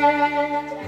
Musik.